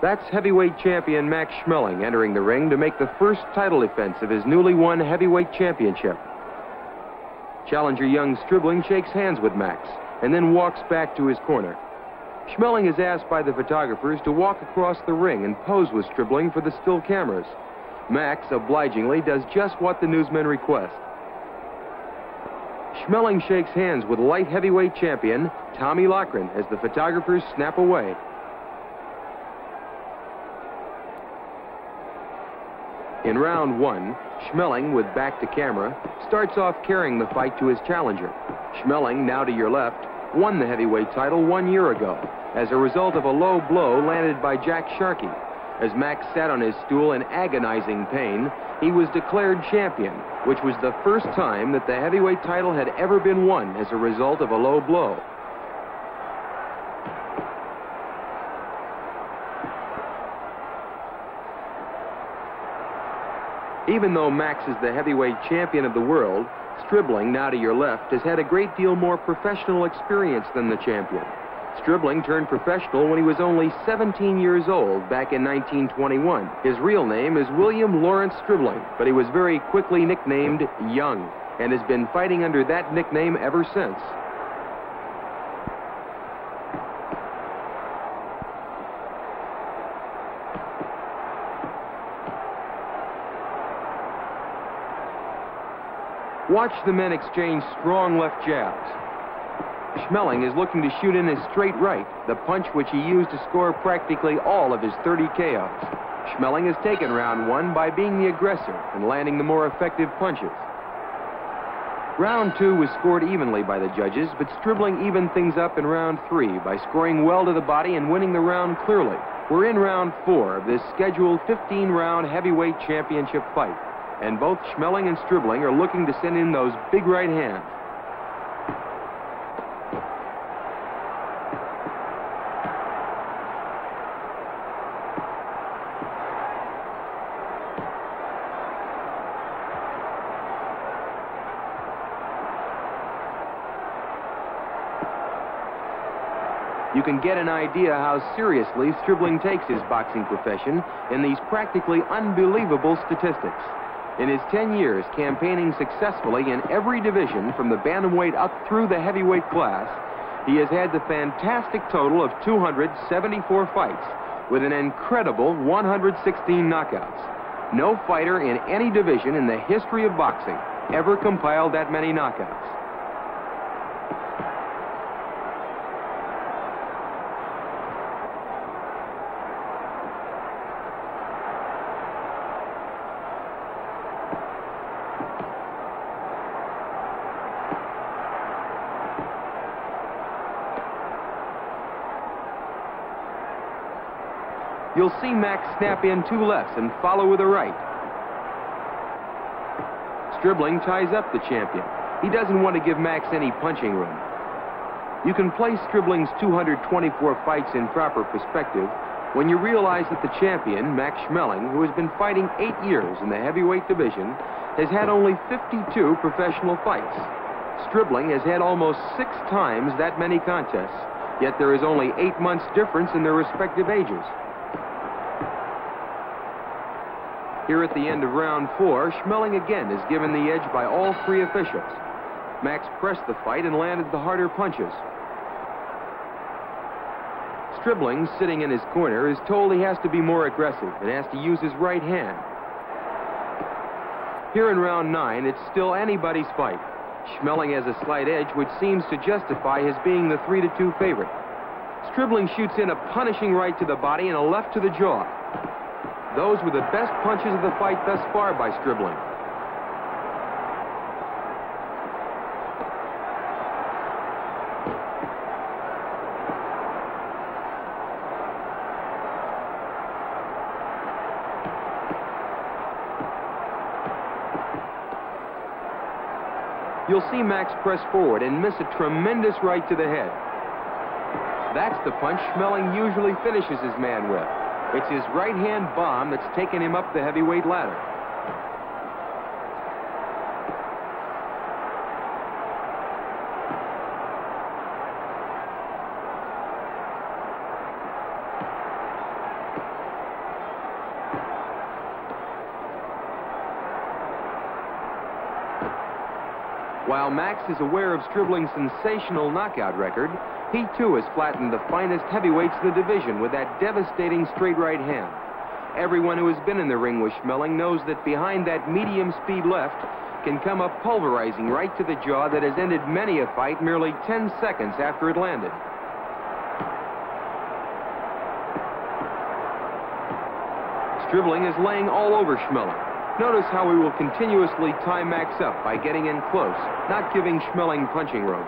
That's heavyweight champion Max Schmeling entering the ring to make the first title defense of his newly won heavyweight championship. Challenger Young Stribling shakes hands with Max and then walks back to his corner. Schmeling is asked by the photographers to walk across the ring and pose with Stribling for the still cameras. Max obligingly does just what the newsmen request. Schmeling shakes hands with light heavyweight champion Tommy Loughran as the photographers snap away. In round one, Schmeling, with back to camera, starts off carrying the fight to his challenger. Schmeling, now to your left, won the heavyweight title one year ago as a result of a low blow landed by Jack Sharkey. As Max sat on his stool in agonizing pain, he was declared champion, which was the first time that the heavyweight title had ever been won as a result of a low blow. Even though Max is the heavyweight champion of the world, Stribling, now to your left, has had a great deal more professional experience than the champion. Stribling turned professional when he was only 17 years old back in 1921. His real name is William Lawrence Stribling, but he was very quickly nicknamed Young and has been fighting under that nickname ever since. Watch the men exchange strong left jabs. Schmeling is looking to shoot in his straight right, the punch which he used to score practically all of his 30 KOs. Schmeling has taken round one by being the aggressor and landing the more effective punches. Round two was scored evenly by the judges, but Stribling evened things up in round three by scoring well to the body and winning the round clearly. We're in round four of this scheduled 15-round heavyweight championship fight and both Schmeling and Stribling are looking to send in those big right hands. You can get an idea how seriously Stribling takes his boxing profession in these practically unbelievable statistics. In his 10 years campaigning successfully in every division from the bantamweight up through the heavyweight class, he has had the fantastic total of 274 fights with an incredible 116 knockouts. No fighter in any division in the history of boxing ever compiled that many knockouts. You'll see Max snap in two lefts and follow with a right. Stribling ties up the champion. He doesn't want to give Max any punching room. You can place Stribling's 224 fights in proper perspective when you realize that the champion, Max Schmeling, who has been fighting eight years in the heavyweight division, has had only 52 professional fights. Stribling has had almost six times that many contests, yet there is only eight months difference in their respective ages. Here at the end of round four, Schmeling again is given the edge by all three officials. Max pressed the fight and landed the harder punches. Stribling, sitting in his corner, is told he has to be more aggressive and has to use his right hand. Here in round nine, it's still anybody's fight. Schmeling has a slight edge, which seems to justify his being the 3 to 2 favorite. Stribling shoots in a punishing right to the body and a left to the jaw. Those were the best punches of the fight thus far by Stribling. You'll see Max press forward and miss a tremendous right to the head. That's the punch Schmeling usually finishes his man with. It's his right-hand bomb that's taken him up the heavyweight ladder. While Max is aware of Stribling's sensational knockout record, he too has flattened the finest heavyweights in the division with that devastating straight right hand. Everyone who has been in the ring with Schmeling knows that behind that medium speed left can come a pulverizing right to the jaw that has ended many a fight merely 10 seconds after it landed. Stribling is laying all over Schmeling. Notice how he will continuously tie Max up by getting in close, not giving Schmeling punching room.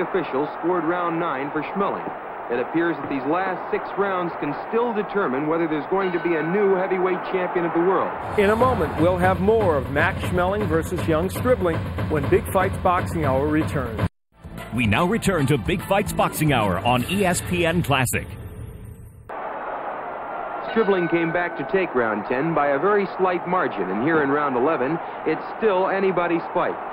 All officials scored round nine for Schmeling. It appears that these last six rounds can still determine whether there's going to be a new heavyweight champion of the world. In a moment, we'll have more of Max Schmeling versus Young Stribling when Big Fights Boxing Hour returns. We now return to Big Fights Boxing Hour on ESPN Classic. Stribling came back to take round 10 by a very slight margin, and here in round 11, it's still anybody's fight.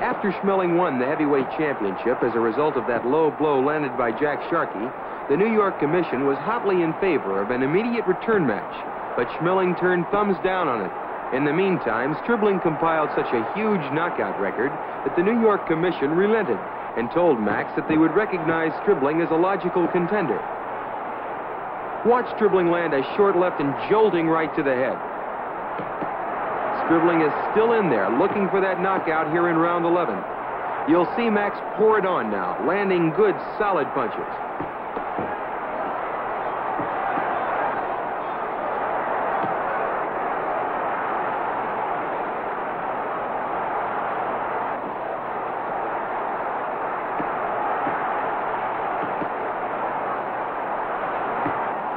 After Schmeling won the heavyweight championship as a result of that low blow landed by Jack Sharkey, the New York Commission was hotly in favor of an immediate return match, but Schmeling turned thumbs down on it. In the meantime, Stribling compiled such a huge knockout record that the New York Commission relented and told Max that they would recognize Stribling as a logical contender. Watch Stribling land a short left and jolting right to the head. Stribling is still in there, looking for that knockout here in round 11. You'll see Max pour it on now, landing good, solid punches.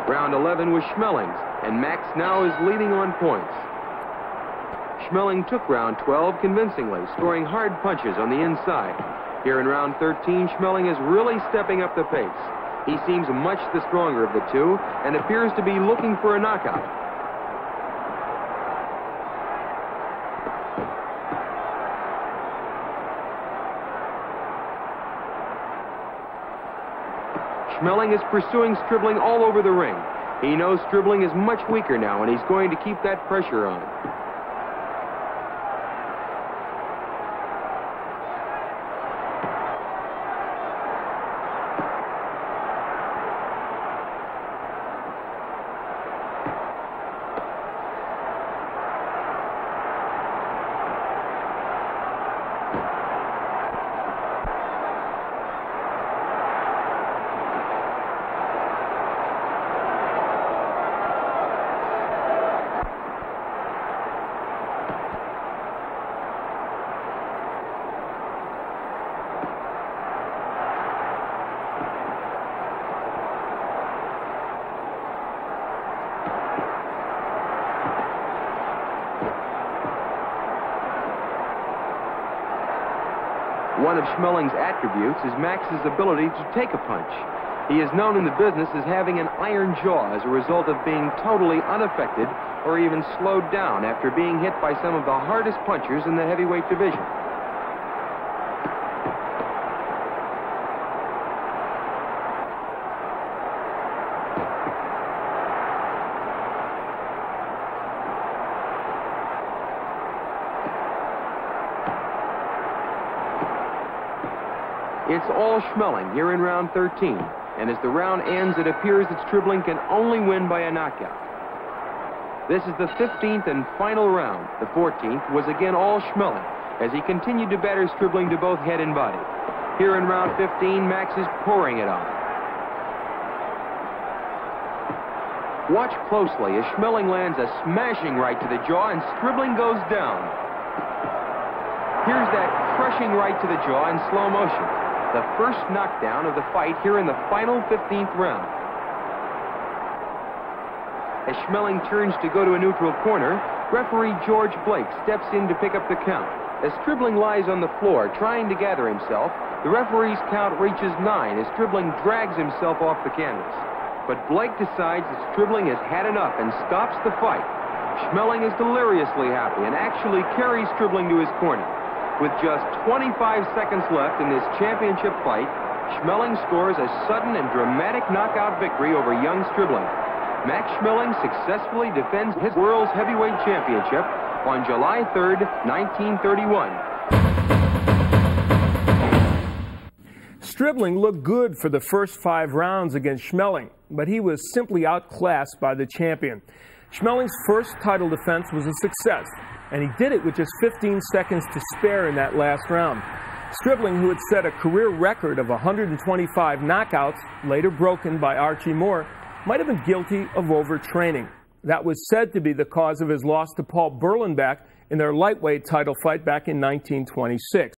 Round 11 was Schmeling's, and Max now is leading on points. Schmeling took round 12 convincingly, scoring hard punches on the inside. Here in round 13, Schmeling is really stepping up the pace. He seems much the stronger of the two and appears to be looking for a knockout. Schmeling is pursuing Stribling all over the ring. He knows Stribling is much weaker now, and he's going to keep that pressure on. One of Schmeling's attributes is Max's ability to take a punch. He is known in the business as having an iron jaw as a result of being totally unaffected or even slowed down after being hit by some of the hardest punchers in the heavyweight division. It's all Schmeling here in round 13. And as the round ends, it appears that Stribling can only win by a knockout. This is the 15th and final round. The 14th was again all Schmeling as he continued to batter Stribling to both head and body. Here in round 15, Max is pouring it on. Watch closely as Schmeling lands a smashing right to the jaw and Stribling goes down. Here's that crushing right to the jaw in slow motion. The first knockdown of the fight here in the final 15th round. As Schmeling turns to go to a neutral corner, referee George Blake steps in to pick up the count. As Stribling lies on the floor trying to gather himself, the referee's count reaches nine as Stribling drags himself off the canvas. But Blake decides that Stribling has had enough and stops the fight. Schmeling is deliriously happy and actually carries Stribling to his corner. With just 25 seconds left in this championship fight, Schmeling scores a sudden and dramatic knockout victory over young Stribling. Max Schmeling successfully defends his world's heavyweight championship on July 3rd, 1931. Stribling looked good for the first five rounds against Schmeling, but he was simply outclassed by the champion. Schmeling's first title defense was a success, and he did it with just 15 seconds to spare in that last round. Stribling, who had set a career record of 125 knockouts, later broken by Archie Moore, might have been guilty of overtraining. That was said to be the cause of his loss to Paul Berlenbach in their lightweight title fight back in 1926.